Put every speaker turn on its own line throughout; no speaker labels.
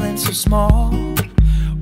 feeling so small.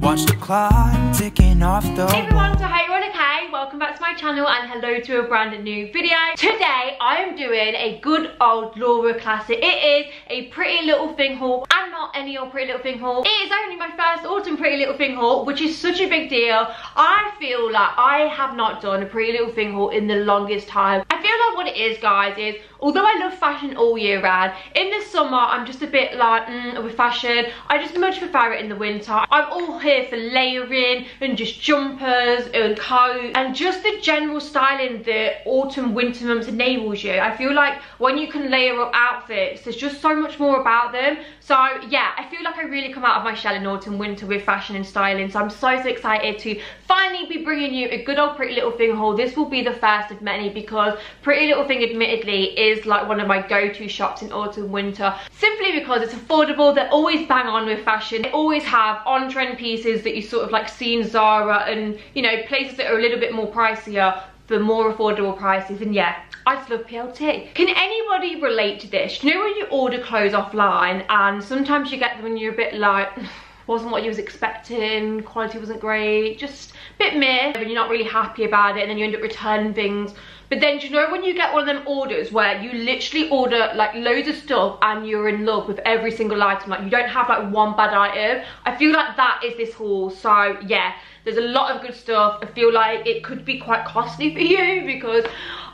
Watch the clock ticking off the
Hey everyone, so how you all okay? Welcome back to my channel and hello to a brand new video. Today I am doing a good old Laura classic. It is a Pretty Little Thing haul and not any old Pretty Little Thing haul. It is only my first autumn Pretty Little Thing haul, which is such a big deal. I feel like I have not done a Pretty Little Thing haul in the longest time. I feel like what it is, guys, is although I love fashion all year round, in the summer I'm just a bit like, mm, with fashion, I just much prefer it in the winter. I'm all here for layering and just jumpers and coats and just the general styling that autumn winter months enables you. I feel like when you can layer up outfits, there's just so much more about them. So yeah, I feel like I really come out of my shell in autumn winter with fashion and styling. So I'm so, so excited to finally be bringing you a good old Pretty Little Thing haul. This will be the first of many because Pretty Little Thing admittedly is like one of my go-to shops in autumn winter simply because it's affordable. They're always bang on with fashion. They always have on-trend pieces that you sort of like see in Zara and you know places that are a little bit more pricier for more affordable prices and yeah I just love PLT. Can anybody relate to this? You know when you order clothes offline and sometimes you get them and you're a bit like wasn't what you was expecting, quality wasn't great, just a bit meh, and you're not really happy about it and then you end up returning things. But then do you know when you get one of them orders where you literally order like loads of stuff and you're in love with every single item, like you don't have like one bad item. I feel like that is this haul, so yeah, there's a lot of good stuff. I feel like it could be quite costly for you because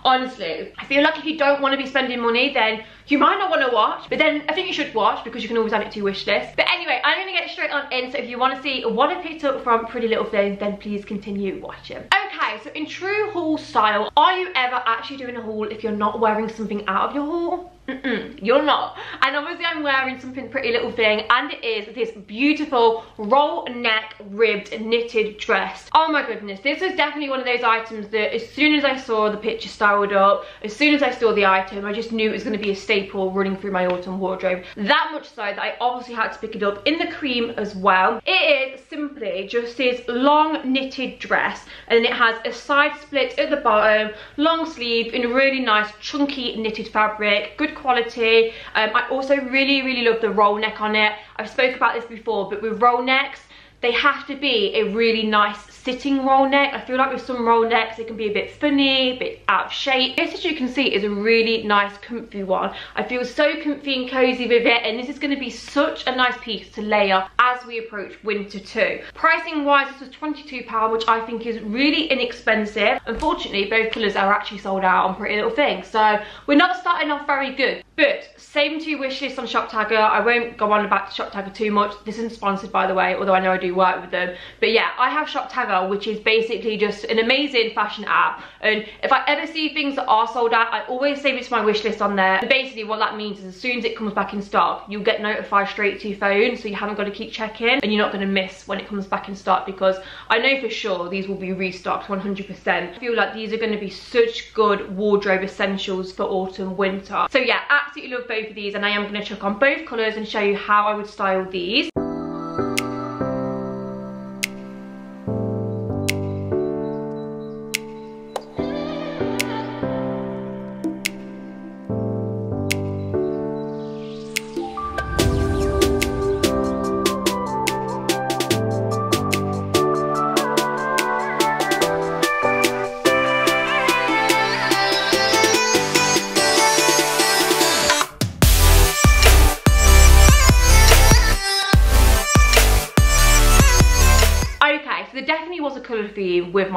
honestly, I feel like if you don't want to be spending money, then you might not want to watch, but then I think you should watch because you can always add it to your wish list. But anyway, I'm going to get straight on in, so if you want to see what I picked up from Pretty Little Thing, then please continue watching. Okay, so in true haul style, are you ever actually doing a haul if you're not wearing something out of your haul? Mm -mm, you're not. And obviously I'm wearing something pretty little thing and it is this beautiful roll neck ribbed knitted dress. Oh my goodness, this was definitely one of those items that as soon as I saw the picture styled up, as soon as I saw the item, I just knew it was going to be a staple running through my autumn wardrobe. That much so that I obviously had to pick it up in the cream as well. It is simply just this long knitted dress and it has a side split at the bottom, long sleeve in a really nice chunky knitted fabric, good quality. Um, I also really, really love the roll neck on it. I've spoke about this before, but with roll necks, they have to be a really nice sitting roll neck. I feel like with some roll necks, it can be a bit funny, a bit out of shape. This, as you can see, is a really nice comfy one. I feel so comfy and cozy with it, and this is gonna be such a nice piece to layer as we approach winter too. Pricing wise, this was £22, which I think is really inexpensive. Unfortunately, both colours are actually sold out on Pretty Little Thing, so we're not starting off very good. But same to wishlist on Shoptagr. I won't go on about Shoptagr too much. This isn't sponsored by the way, although I know I do work with them. But yeah, I have Shoptagr, which is basically just an amazing fashion app. And if I ever see things that are sold out, I always save it to my wish list on there. And basically what that means is as soon as it comes back in stock, you'll get notified straight to your phone. So you haven't got to keep checking and you're not going to miss when it comes back in stock because I know for sure these will be restocked 100%. I feel like these are going to be such good wardrobe essentials for autumn, winter. So yeah, absolutely love both of these and I am going to chuck on both colours and show you how I would style these.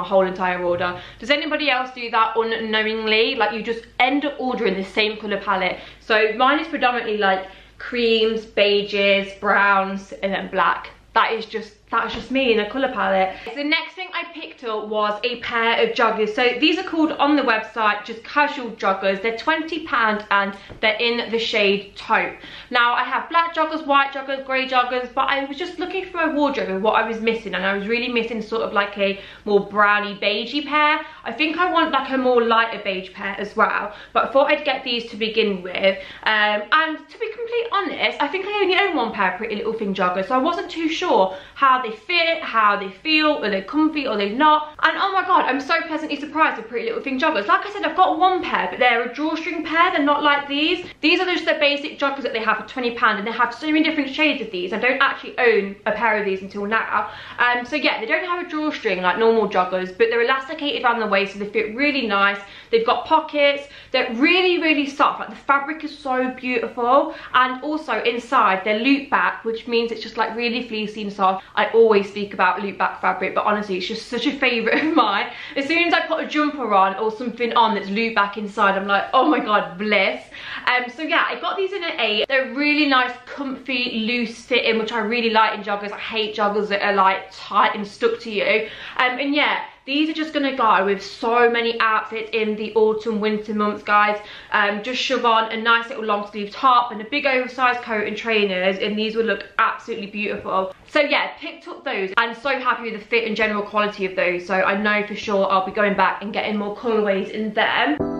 Whole entire order. Does anybody else do that unknowingly? Like you just end up ordering the same colour palette. So mine is predominantly like creams, beiges, browns, and then black. That is just that was just me in a colour palette. The next thing I picked up was a pair of joggers. So these are called on the website just casual joggers. They're £20 and they're in the shade taupe. Now I have black joggers, white joggers, grey joggers, but I was just looking for my wardrobe and what I was missing and I was really missing sort of like a more browny beigey pair. I think I want like a more lighter beige pair as well, but I thought I'd get these to begin with. Um, and to be completely honest, I think I only own one pair of Pretty Little Thing joggers, so I wasn't too sure how how they fit, how they feel, are they comfy or they not. And oh my god, I'm so pleasantly surprised with Pretty Little Thing joggers. Like I said, I've got one pair, but they're a drawstring pair. They're not like these. These are just the basic joggers that they have for £20 and they have so many different shades of these. I don't actually own a pair of these until now. Um, so yeah, they don't have a drawstring like normal joggers, but they're elasticated around the waist so they fit really nice. They've got pockets. They're really, really soft. Like the fabric is so beautiful. And also inside they're loop back, which means it's just like really fleecy and soft. I always speak about loop back fabric, but honestly, it's just such a favorite of mine. As soon as I put a jumper on or something on that's loop back inside, I'm like, oh my God, bliss. Um, so yeah, I got these in an eight. They're really nice, comfy, loose fitting, which I really like in joggers. I hate joggers that are like tight and stuck to you. Um, and yeah, these are just gonna go with so many outfits in the autumn winter months guys. Um, just shove on a nice little long sleeve top and a big oversized coat and trainers and these will look absolutely beautiful. So yeah picked up those. And so happy with the fit and general quality of those. So i know for sure i'll be going back and getting more colorways in them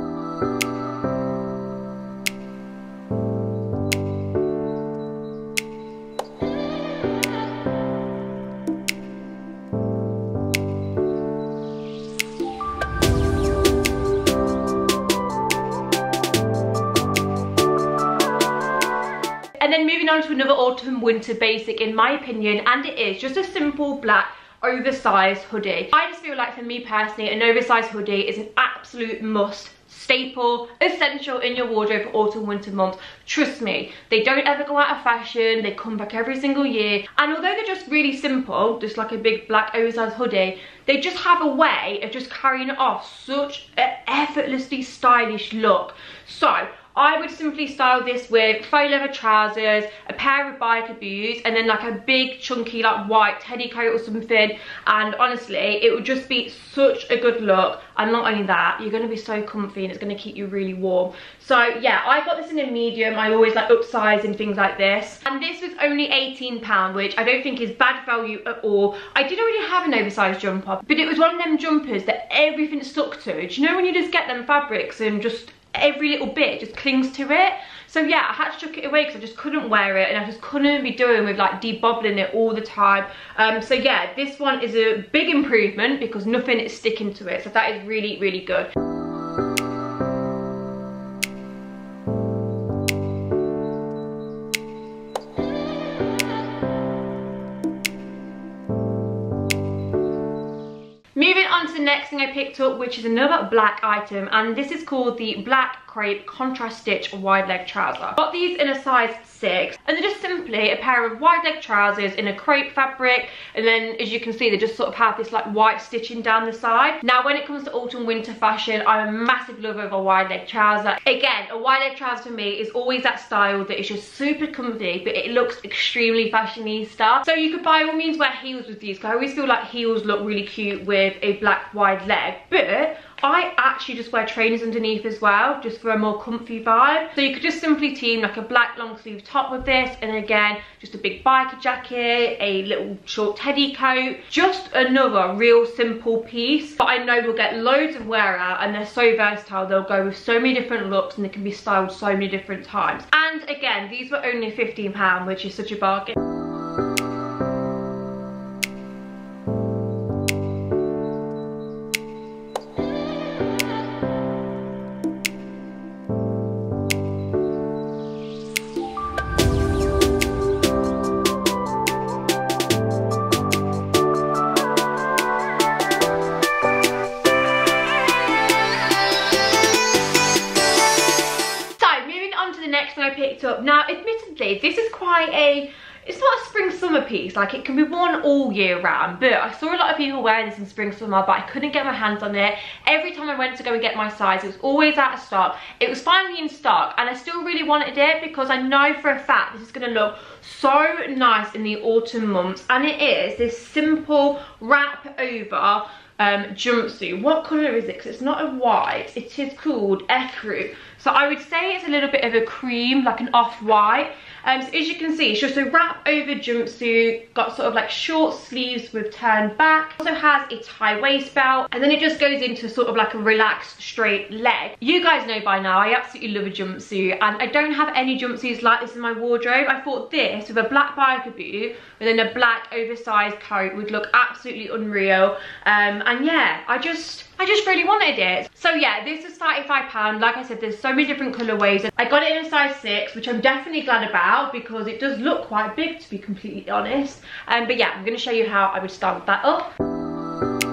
On to another autumn winter basic in my opinion and it is just a simple black oversized hoodie. I just feel like for me personally an oversized hoodie is an absolute must staple, essential in your wardrobe for autumn winter months. Trust me, they don't ever go out of fashion, they come back every single year. And although they're just really simple, just like a big black oversized hoodie, they just have a way of just carrying off such an effortlessly stylish look. So I would simply style this with faux leather trousers, a pair of biker boots, and then like a big chunky like white teddy coat or something. And honestly, it would just be such a good look. And not only that, you're gonna be so comfy and it's gonna keep you really warm. So yeah, I got this in a medium. I always like upsize and things like this. And this was only £18, which I don't think is bad value at all. I did already have an oversized jumper, but it was one of them jumpers that everything stuck to. Do you know when you just get them fabrics and just every little bit just clings to it. So yeah i had to chuck it away because i just couldn't wear it and i just couldn't be doing with like debobbling it all the time. Um, so yeah this one is a big improvement because nothing is sticking to it. So that is really really good Moving on to the next thing I picked up, which is another black item, and this is called the Black crepe contrast stitch wide leg trouser. Got these in a size 6 and they're just simply a pair of wide leg trousers in a crepe fabric and then as you can see they just sort of have this like white stitching down the side. Now when it comes to autumn winter fashion I'm a massive lover of a wide leg trouser. Again a wide leg trouser for me is always that style that is just super comfy but it looks extremely fashionista. So you could by all means wear heels with these because I always feel like heels look really cute with a black wide leg but I actually just wear trainers underneath as well, just for a more comfy vibe. So you could just simply team like a black long sleeve top with this, and again, just a big biker jacket, a little short teddy coat, just another real simple piece. But I know we'll get loads of wear out, and they're so versatile, they'll go with so many different looks, and they can be styled so many different times. And again, these were only £15, which is such a bargain. Piece like it can be worn all year round but i saw a lot of people wearing this in spring summer but i couldn't get my hands on it every time i went to go and get my size it was always out of stock it was finally in stock and i still really wanted it because i know for a fact this is going to look so nice in the autumn months and it is this simple wrap over um, jumpsuit. What colour is it? Because it's not a white. It is called Ecru. So I would say it's a little bit of a cream, like an off-white. Um, so as you can see, it's just a wrap over jumpsuit, got sort of like short sleeves with turned back. Also has a tie waist belt, and then it just goes into sort of like a relaxed straight leg. You guys know by now, I absolutely love a jumpsuit, and I don't have any jumpsuits like this in my wardrobe. I thought this with a black biker boot, and then a black oversized coat would look absolutely unreal. Um, and yeah, I just, I just really wanted it. So yeah, this is 35 pound. Like I said, there's so many different colorways. I got it in a size six, which I'm definitely glad about because it does look quite big to be completely honest. Um, but yeah, I'm gonna show you how I would style that up.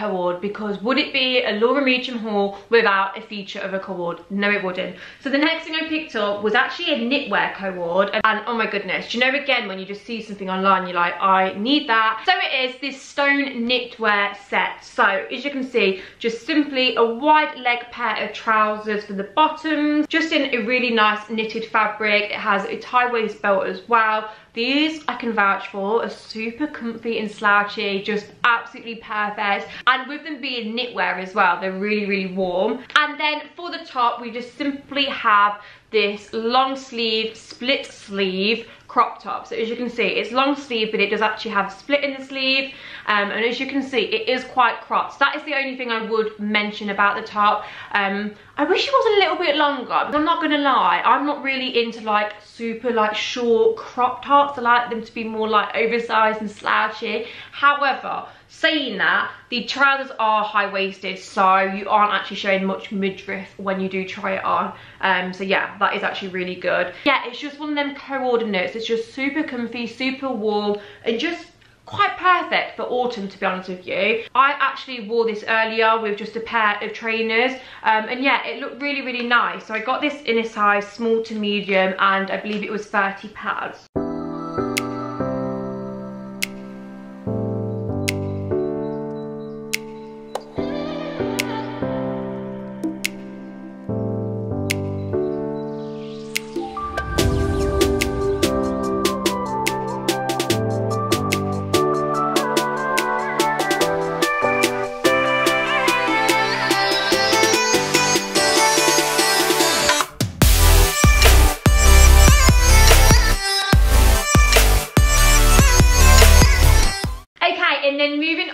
Good because would it be a Laura Meachem haul without a feature of a co-ord? No, it wouldn't. So the next thing I picked up was actually a knitwear co-ord and, oh my goodness, you know again when you just see something online you're like, I need that. So it is this stone knitwear set. So as you can see, just simply a wide leg pair of trousers for the bottoms, just in a really nice knitted fabric. It has a tie waist belt as well these I can vouch for are super comfy and slouchy, just absolutely perfect. And with them being knitwear as well, they're really, really warm. And then for the top, we just simply have this long sleeve, split sleeve crop top. So as you can see, it's long sleeve, but it does actually have a split in the sleeve. Um, and as you can see, it is quite cropped. That is the only thing I would mention about the top. Um, I wish it was a little bit longer, I'm not gonna lie, I'm not really into like super like short crop tops. I like them to be more like oversized and slouchy. However, saying that, the trousers are high-waisted, so you aren't actually showing much midriff when you do try it on. Um, so yeah, that is actually really good. Yeah, it's just one of them coordinates. It's just super comfy, super warm, and just quite perfect for autumn to be honest with you i actually wore this earlier with just a pair of trainers um, and yeah it looked really really nice so i got this in a size small to medium and i believe it was 30 pounds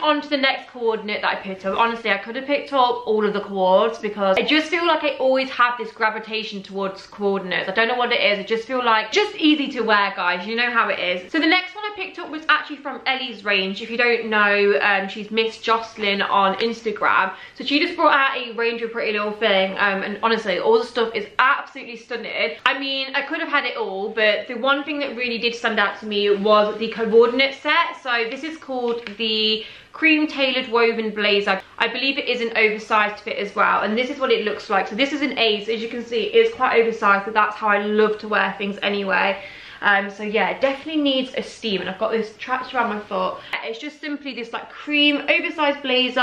on to the next coordinate that I picked up. Honestly, I could have picked up all of the co-ords because I just feel like I always have this gravitation towards coordinates. I don't know what it is. I just feel like just easy to wear, guys. You know how it is. So the next one I picked up was actually from Ellie's range. If you don't know, um, she's Miss Jocelyn on Instagram. So she just brought out a range of Pretty Little Thing. Um, and honestly, all the stuff is absolutely stunning. I mean, I could have had it all, but the one thing that really did stand out to me was the coordinate set. So this is called the cream tailored woven blazer. I believe it is an oversized fit as well. And this is what it looks like. So this is an A, so as you can see, it is quite oversized, but that's how I love to wear things anyway. Um, so yeah, definitely needs a steam. And I've got this trapped around my foot. It's just simply this like cream oversized blazer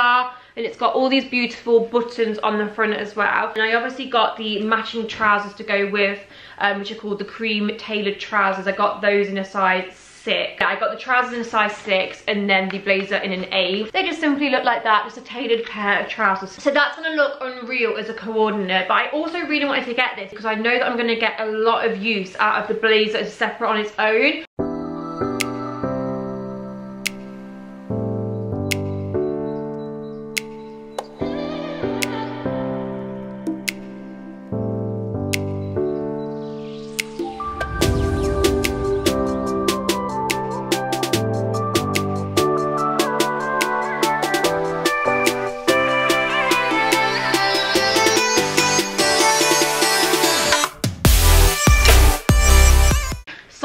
and it's got all these beautiful buttons on the front as well. And I obviously got the matching trousers to go with, um, which are called the cream tailored trousers. I got those in a size six. I got the trousers in a size six and then the blazer in an A. They just simply look like that, just a tailored pair of trousers. So that's gonna look unreal as a coordinate, but I also really wanted to get this because I know that I'm gonna get a lot of use out of the blazer separate on its own.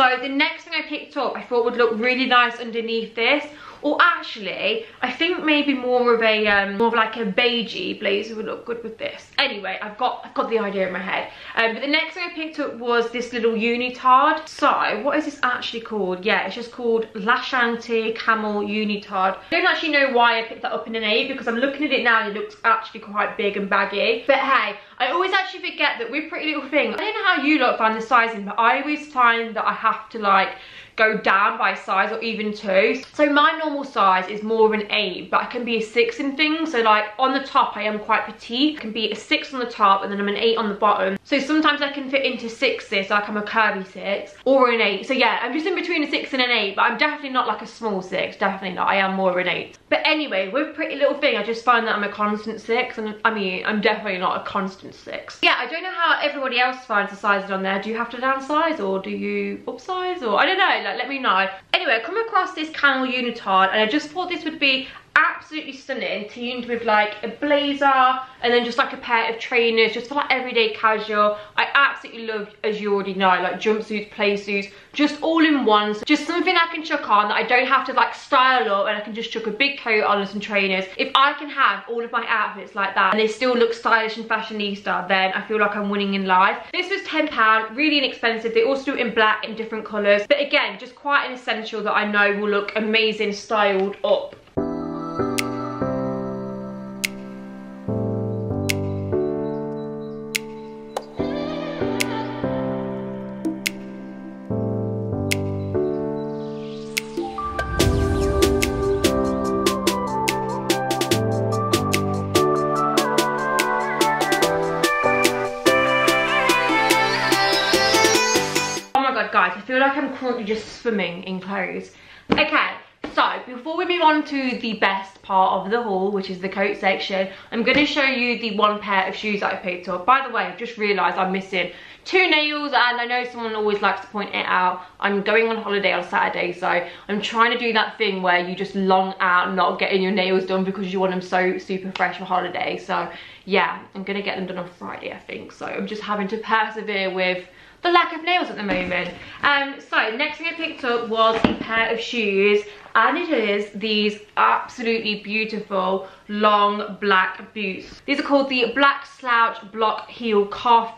So the next thing I picked up I thought would look really nice underneath this Or actually, I think maybe more of a, um, more of like a beigey blazer would look good with this. Anyway, I've got, I've got the idea in my head. Um, but the next thing I picked up was this little unitard. So, what is this actually called? Yeah, it's just called Lashanti Camel Unitard. I don't actually know why I picked that up in an A because I'm looking at it now and it looks actually quite big and baggy. But hey, I always actually forget that with Pretty Little Thing, I don't know how you lot find the sizing, but I always find that I have to like go down by size or even two. So my normal size is more of an eight, but I can be a six in things. So like on the top, I am quite petite. I can be a six on the top and then I'm an eight on the bottom. So sometimes I can fit into sixes, like I'm a curvy six or an eight. So yeah, I'm just in between a six and an eight, but I'm definitely not like a small six, definitely not. I am more an eight. But anyway, with Pretty Little Thing, I just find that I'm a constant six and I mean, I'm definitely not a constant six. Yeah, I don't know how everybody else finds the sizes on there. Do you have to downsize or do you upsize or I don't know let me know. Anyway i come across this camel unitard and i just thought this would be absolutely stunning teamed with like a blazer and then just like a pair of trainers just for like everyday casual. I absolutely love as you already know like jumpsuits play suits just all in one. So just something i can chuck on that i don't have to like style up and i can just chuck a big coat on and some trainers. If i can have all of my outfits like that and they still look stylish and fashionista then i feel like i'm winning in life. This was 10 pound really inexpensive. They also do it in black in different colors but again just quite an essential that i know will look amazing styled up Oh guys. I feel like I'm currently just swimming in clothes. Okay, before we move on to the best part of the haul, which is the coat section, I'm going to show you the one pair of shoes that I picked up. By the way, I've just realised I'm missing two nails and I know someone always likes to point it out. I'm going on holiday on Saturday, so I'm trying to do that thing where you just long out not getting your nails done because you want them so super fresh for holiday. So yeah, I'm going to get them done on Friday, I think. So I'm just having to persevere with the lack of nails at the moment. Um, so next thing I picked up was a pair of shoes and it is these absolutely beautiful long black boots. These are called the Black Slouch Block Heel Calf.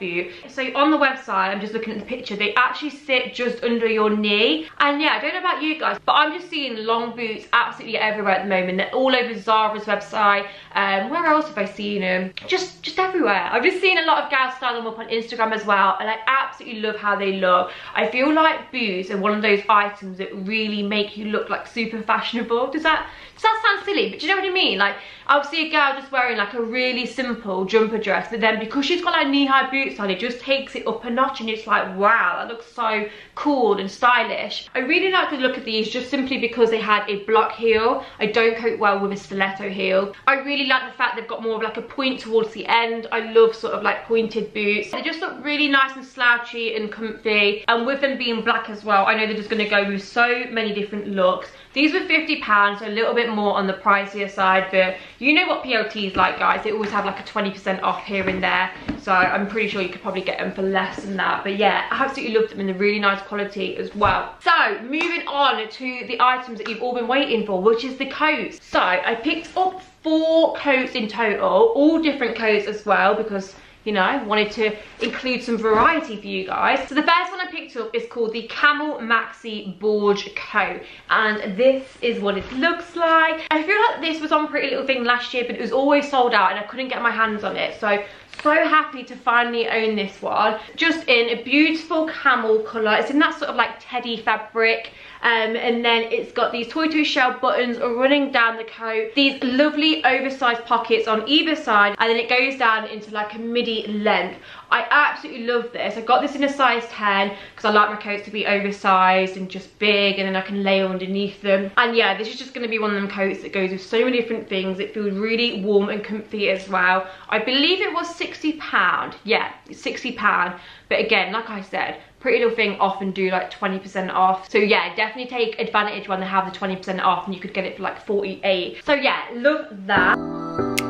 So on the website, I'm just looking at the picture, they actually sit just under your knee. And yeah, I don't know about you guys, but I'm just seeing long boots absolutely everywhere at the moment. They're all over Zara's website. Um, where else have I seen them? Just, just everywhere. I've just seen a lot of gals style them up on Instagram as well, and I absolutely love how they look. I feel like boots are one of those items that really make you look like super fashionable. Does that, does that sounds silly? But do you know what I mean? Like, I'll see a girl just wearing like a really simple jumper dress, but then because she's got like knee-high boots on, it just takes it up a notch and it's like, wow, that looks so cool and stylish. I really like the look of these just simply because they had a block heel. I don't cope well with a stiletto heel. I really like the fact they've got more of like a point towards the end. I love sort of like pointed boots. They just look really nice and slouchy and comfy. And with them being black as well, I know they're just gonna go with so many different looks. These were £50, so a little bit more on the pricier side, but you know what PLT is like, guys. They always have like a 20% off here and there, so I'm pretty sure you could probably get them for less than that. But yeah, I absolutely loved them in a really nice quality as well. So, moving on to the items that you've all been waiting for, which is the coats. So, I picked up four coats in total, all different coats as well, because you know, wanted to include some variety for you guys. So the first one I picked up is called the Camel Maxi Borge coat. And this is what it looks like. I feel like this was on Pretty Little Thing last year, but it was always sold out and I couldn't get my hands on it. So so happy to finally own this one. Just in a beautiful camel color it's in that sort of like teddy fabric. Um, and then it's got these tortoiseshell buttons running down the coat. These lovely oversized pockets on either side. And then it goes down into like a midi length. I absolutely love this. I got this in a size 10 because I like my coats to be oversized and just big and then I can layer underneath them. And yeah, this is just going to be one of them coats that goes with so many different things. It feels really warm and comfy as well. I believe it was £60. Yeah, £60. But again, like I said, Pretty Little Thing often do like 20% off. So yeah, definitely take advantage when they have the 20% off and you could get it for like 48. So yeah, love that.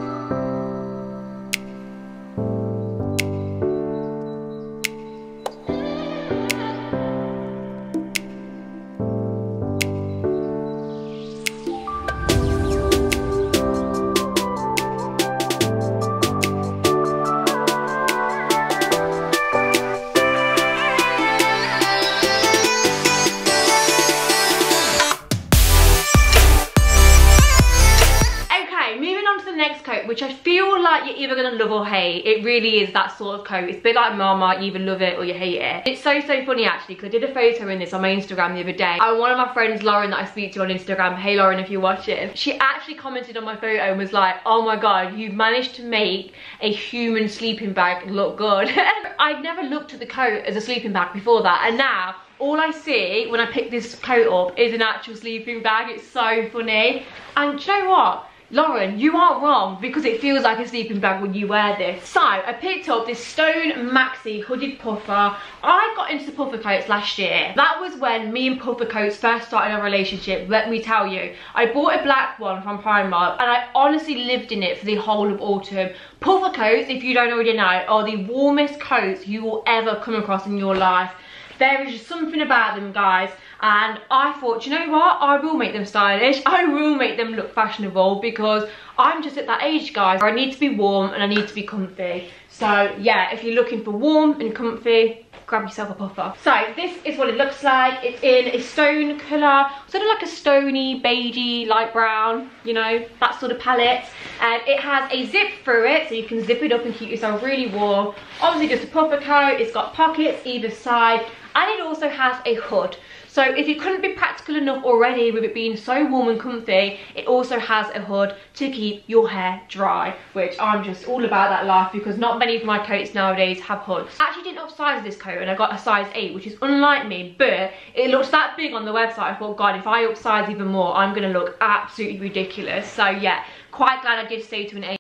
Really is that sort of coat. It's a bit like Marmite, you either love it or you hate it. It's so, so funny actually, because I did a photo in this on my Instagram the other day. And one of my friends, Lauren, that I speak to on Instagram, hey Lauren, if you're watching, she actually commented on my photo and was like, oh my God, you've managed to make a human sleeping bag look good. I'd never looked at the coat as a sleeping bag before that. And now all I see when I pick this coat up is an actual sleeping bag. It's so funny. And you know what? Lauren, you aren't wrong because it feels like a sleeping bag when you wear this. So, I picked up this Stone Maxi hooded puffer. I got into puffer coats last year. That was when me and puffer coats first started our relationship, let me tell you. I bought a black one from Primark and I honestly lived in it for the whole of autumn. Puffer coats, if you don't already know, are the warmest coats you will ever come across in your life. There is something about them, guys and I thought, you know what, I will make them stylish, I will make them look fashionable because I'm just at that age, guys, where I need to be warm and I need to be comfy. So yeah, if you're looking for warm and comfy, grab yourself a puffer. So this is what it looks like. It's in a stone colour, sort of like a stony, beigey, light brown, you know, that sort of palette. And it has a zip through it, so you can zip it up and keep yourself really warm. Obviously just a puffer coat, it's got pockets either side, and it also has a hood. So if you couldn't be practical enough already with it being so warm and comfy, it also has a hood to keep your hair dry, which I'm just all about that life because not many of my coats nowadays have hoods. I actually didn't upsize this coat and I got a size 8, which is unlike me, but it looks that big on the website. I thought, God, if I upsize even more, I'm gonna look absolutely ridiculous. So yeah, quite glad I did stay to an 8.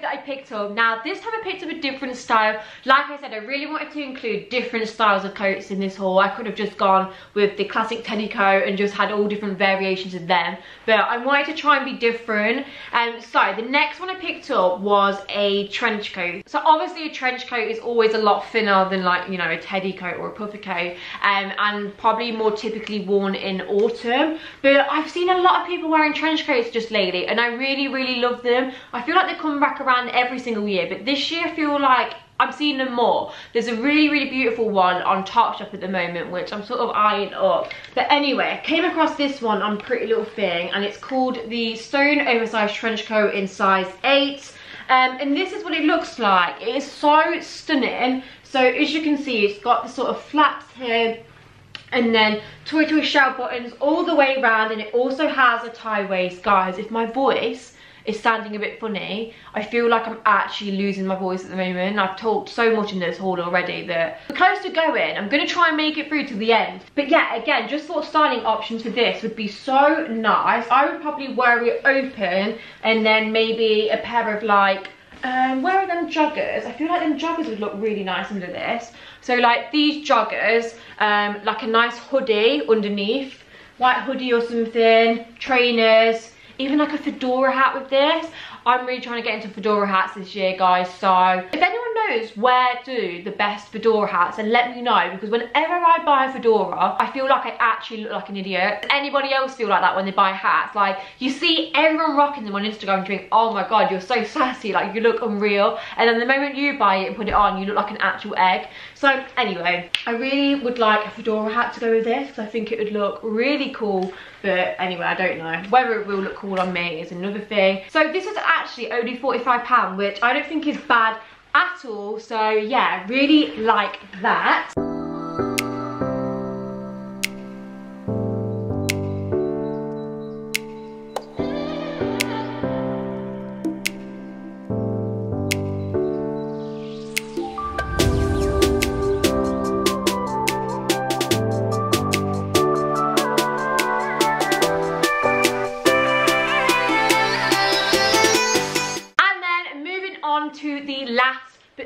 Picked up. Now this time I picked up a different style. Like I said, I really wanted to include different styles of coats in this haul. I could have just gone with the classic teddy coat and just had all different variations of them. But I wanted to try and be different. And um, so the next one I picked up was a trench coat. So obviously a trench coat is always a lot thinner than like, you know, a teddy coat or a puffer coat. Um, and probably more typically worn in autumn. But I've seen a lot of people wearing trench coats just lately and I really, really love them. I feel like they come back around every single year but this year I feel like I'm seeing them more. There's a really, really beautiful one on Topshop at the moment, which I'm sort of eyeing up. But anyway, came across this one on Pretty Little Thing, and it's called the Stone Oversized Trench Coat in size 8. Um, and this is what it looks like. It is so stunning. So as you can see, it's got the sort of flaps here, and then tortoiseshell buttons all the way around, and it also has a tie waist. Guys, if my voice is sounding a bit funny. I feel like I'm actually losing my voice at the moment. I've talked so much in this haul already that we're close to going. I'm going to try and make it through to the end. But yeah, again, just thought styling options for this would be so nice. I would probably wear it open and then maybe a pair of like um, where are them joggers? I feel like them joggers would look really nice under this. So like these joggers, um, like a nice hoodie underneath, white hoodie or something, trainers, even like a fedora hat with this. I'm really trying to get into fedora hats this year guys so if anyone knows where do the best fedora hats and let me know because whenever i buy a fedora i feel like i actually look like an idiot. Does anybody else feel like that when they buy hats? Like you see everyone rocking them on instagram and think oh my god you're so sassy like you look unreal. And then the moment you buy it and put it on you look like an actual egg. So anyway i really would like a fedora hat to go with this i think it would look really cool but anyway i don't know. Whether it will look cool on me is another thing. So this is actually only 45 pound which i don't think is bad at all. So yeah really like that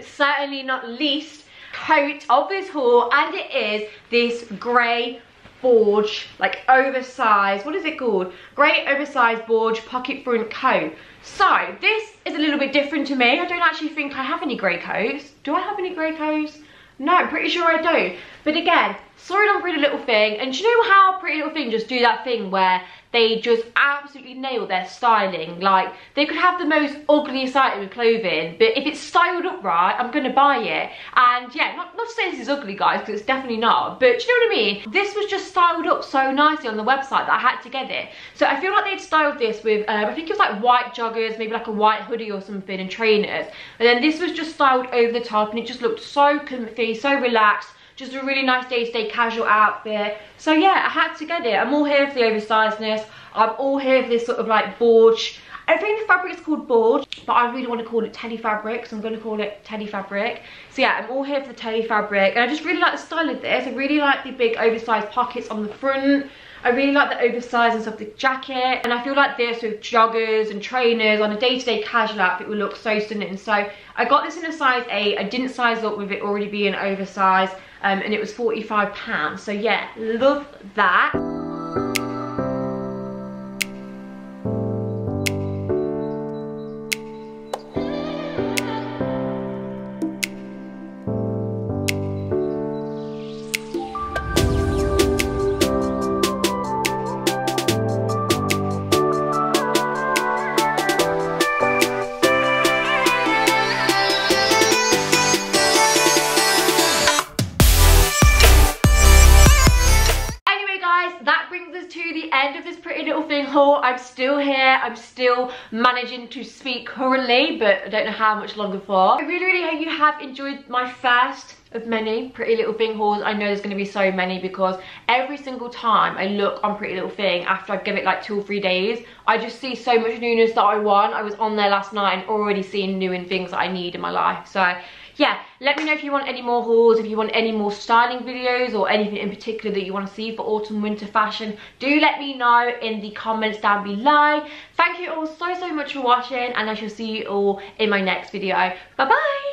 certainly not least coat of this haul and it is this grey Borge, like oversized, what is it called? Grey oversized Borge pocket front coat. So this is a little bit different to me. I don't actually think I have any grey coats. Do I have any grey coats? No, I'm pretty sure I don't. But again, it on Pretty Little Thing, and you know how Pretty Little Thing just do that thing where they just absolutely nail their styling. Like, they could have the most ugliest item of clothing, but if it's styled up right, I'm gonna buy it. And yeah, not, not to say this is ugly, guys, because it's definitely not, but you know what I mean? This was just styled up so nicely on the website that I had to get it. So I feel like they'd styled this with, um, I think it was like white joggers, maybe like a white hoodie or something, and trainers. And then this was just styled over the top, and it just looked so comfy, so relaxed just a really nice day-to-day -day casual outfit. So yeah, I had to get it. I'm all here for the oversizedness. I'm all here for this sort of like borge. I think the fabric is called borge, but I really want to call it teddy fabric, so I'm going to call it teddy fabric. So yeah, I'm all here for the teddy fabric, and I just really like the style of this. I really like the big oversized pockets on the front. I really like the oversizedness of the jacket and I feel like this with joggers and trainers on a day-to-day -day casual outfit would look so stunning. So I got this in a size 8. I didn't size up with it already being oversized um, and it was £45. So yeah, love that. I'm still here. I'm still managing to speak currently, but I don't know how much longer for. I really, really hope you have enjoyed my first of many Pretty Little Thing hauls. I know there's going to be so many because every single time I look on Pretty Little Thing after I give it like two or three days, I just see so much newness that I want. I was on there last night and already seeing new and things that I need in my life. So yeah, let me know if you want any more hauls, if you want any more styling videos or anything in particular that you want to see for autumn winter fashion. Do let me know in the comments down below. Thank you all so, so much for watching and I shall see you all in my next video. Bye-bye!